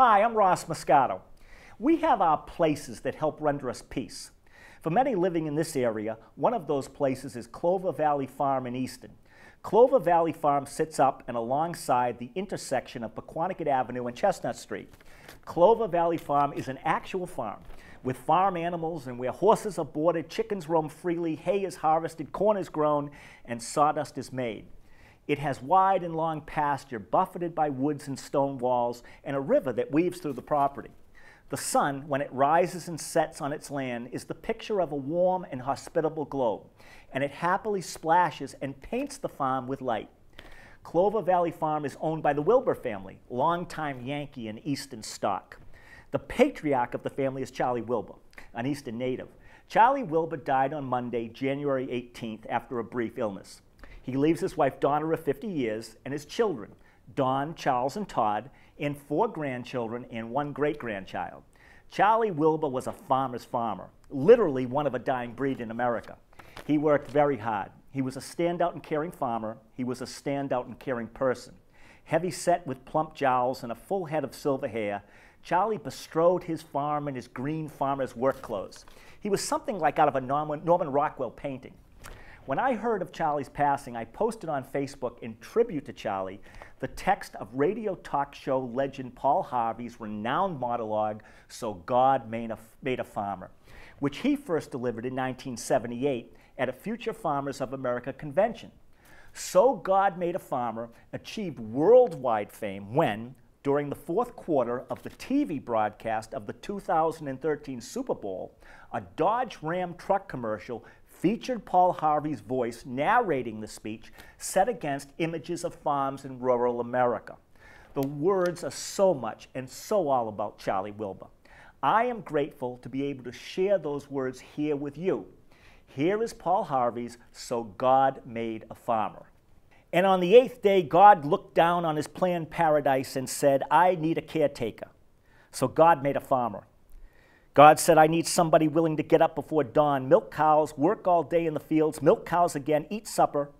Hi, I'm Ross Muscato. We have our places that help render us peace. For many living in this area, one of those places is Clover Valley Farm in Easton. Clover Valley Farm sits up and alongside the intersection of Poquanticut Avenue and Chestnut Street. Clover Valley Farm is an actual farm with farm animals and where horses are boarded, chickens roam freely, hay is harvested, corn is grown, and sawdust is made. It has wide and long pasture buffeted by woods and stone walls and a river that weaves through the property. The sun, when it rises and sets on its land, is the picture of a warm and hospitable globe, and it happily splashes and paints the farm with light. Clover Valley Farm is owned by the Wilbur family, longtime Yankee and Easton stock. The patriarch of the family is Charlie Wilbur, an Easton native. Charlie Wilbur died on Monday, January 18th, after a brief illness. He leaves his wife Donna of 50 years and his children, Don, Charles, and Todd, and four grandchildren and one great grandchild. Charlie Wilbur was a farmer's farmer, literally one of a dying breed in America. He worked very hard. He was a standout and caring farmer. He was a standout and caring person. Heavy set with plump jowls and a full head of silver hair, Charlie bestrode his farm in his green farmer's work clothes. He was something like out of a Norman, Norman Rockwell painting. When I heard of Charlie's passing, I posted on Facebook in tribute to Charlie the text of radio talk show legend Paul Harvey's renowned monologue, So God Made a, Made a Farmer, which he first delivered in 1978 at a Future Farmers of America convention. So God Made a Farmer achieved worldwide fame when, during the fourth quarter of the TV broadcast of the 2013 Super Bowl, a Dodge Ram truck commercial featured Paul Harvey's voice narrating the speech set against images of farms in rural America. The words are so much and so all about Charlie Wilbur. I am grateful to be able to share those words here with you. Here is Paul Harvey's So God Made a Farmer. And on the eighth day, God looked down on his planned paradise and said, I need a caretaker. So God made a farmer. God said, I need somebody willing to get up before dawn, milk cows, work all day in the fields, milk cows again, eat supper,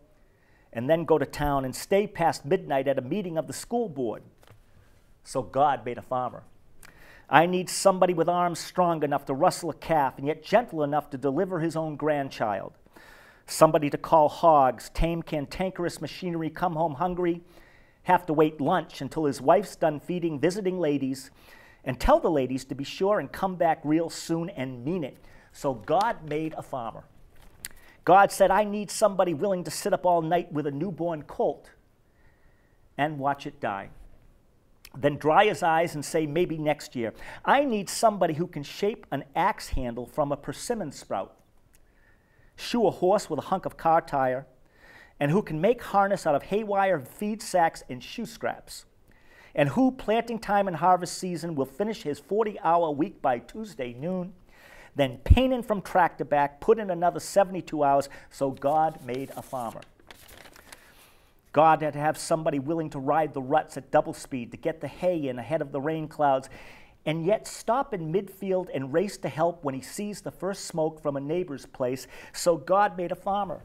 and then go to town and stay past midnight at a meeting of the school board. So God made a farmer. I need somebody with arms strong enough to rustle a calf and yet gentle enough to deliver his own grandchild. Somebody to call hogs, tame cantankerous machinery, come home hungry, have to wait lunch until his wife's done feeding visiting ladies, and tell the ladies to be sure and come back real soon and mean it. So God made a farmer. God said, I need somebody willing to sit up all night with a newborn colt and watch it die. Then dry his eyes and say, maybe next year. I need somebody who can shape an axe handle from a persimmon sprout, shoe a horse with a hunk of car tire, and who can make harness out of haywire, feed sacks, and shoe scraps and who, planting time and harvest season, will finish his 40 hour week by Tuesday noon, then painting from track to back, put in another 72 hours, so God made a farmer. God had to have somebody willing to ride the ruts at double speed to get the hay in ahead of the rain clouds, and yet stop in midfield and race to help when he sees the first smoke from a neighbor's place, so God made a farmer.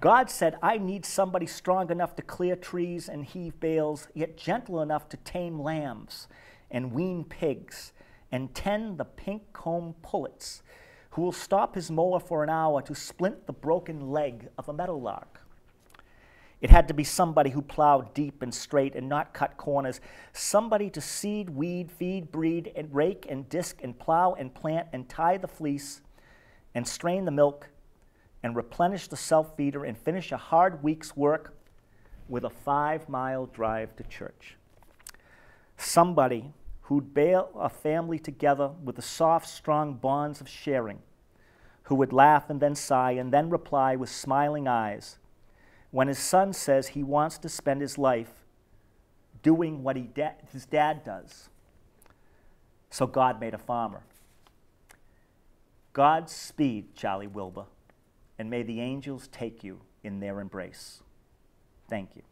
God said, I need somebody strong enough to clear trees and heave bales, yet gentle enough to tame lambs and wean pigs and tend the pink comb pullets, who will stop his mower for an hour to splint the broken leg of a meadowlark. It had to be somebody who plowed deep and straight and not cut corners, somebody to seed, weed, feed, breed, and rake and disc and plow and plant and tie the fleece and strain the milk and replenish the self feeder and finish a hard week's work with a five mile drive to church. Somebody who'd bale a family together with the soft, strong bonds of sharing, who would laugh and then sigh and then reply with smiling eyes when his son says he wants to spend his life doing what da- his dad does. So God made a farmer. Godspeed, Charlie Wilbur and may the angels take you in their embrace. Thank you.